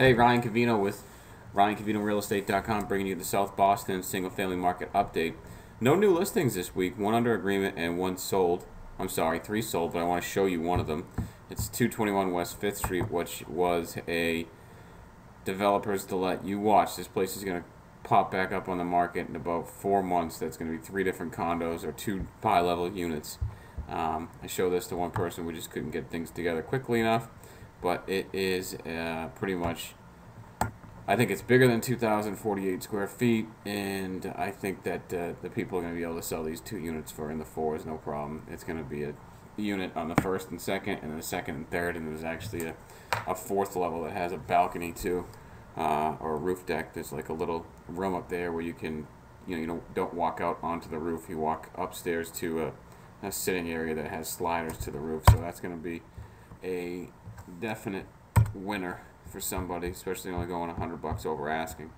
Hey, Ryan Covino with RyanCovinoRealEstate.com bringing you the South Boston single family market update. No new listings this week, one under agreement and one sold. I'm sorry, three sold, but I want to show you one of them. It's 221 West 5th Street, which was a developer's to let you watch. This place is going to pop back up on the market in about four months. That's going to be three different condos or two high level units. Um, I showed this to one person, we just couldn't get things together quickly enough but it is uh, pretty much. I think it's bigger than 2,048 square feet, and I think that uh, the people are going to be able to sell these two units for in the fours, no problem. It's going to be a unit on the first and second, and then the second and third, and there's actually a, a fourth level that has a balcony too, uh, or a roof deck. There's like a little room up there where you can, you know, you don't don't walk out onto the roof. You walk upstairs to a, a sitting area that has sliders to the roof. So that's going to be a definite winner for somebody, especially only going 100 bucks over asking.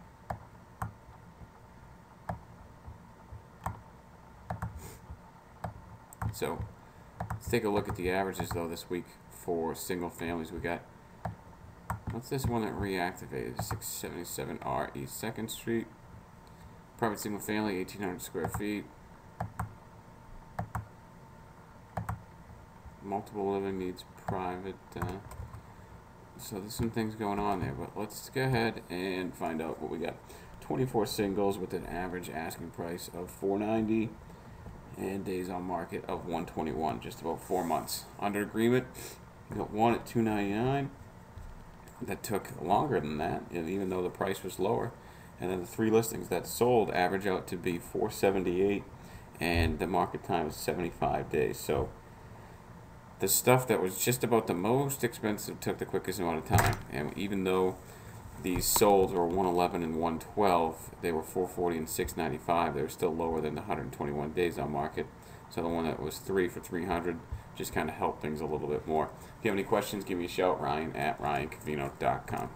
So let's take a look at the averages though this week for single families. We got what's this one that reactivated? 677R East 2nd Street. Private single family, 1800 square feet. Multiple living needs private. Uh, so there's some things going on there, but let's go ahead and find out what we got. 24 singles with an average asking price of 490 and days on market of 121, just about four months. Under agreement, got one at 299. That took longer than that, even though the price was lower. And then the three listings that sold average out to be 478, and the market time is 75 days. So the stuff that was just about the most expensive took the quickest amount of time. And even though these sold were 111 and 112, they were 440 and 695. They were still lower than the 121 days on market. So the one that was three for 300 just kind of helped things a little bit more. If you have any questions, give me a shout. Ryan at ryancovino.com.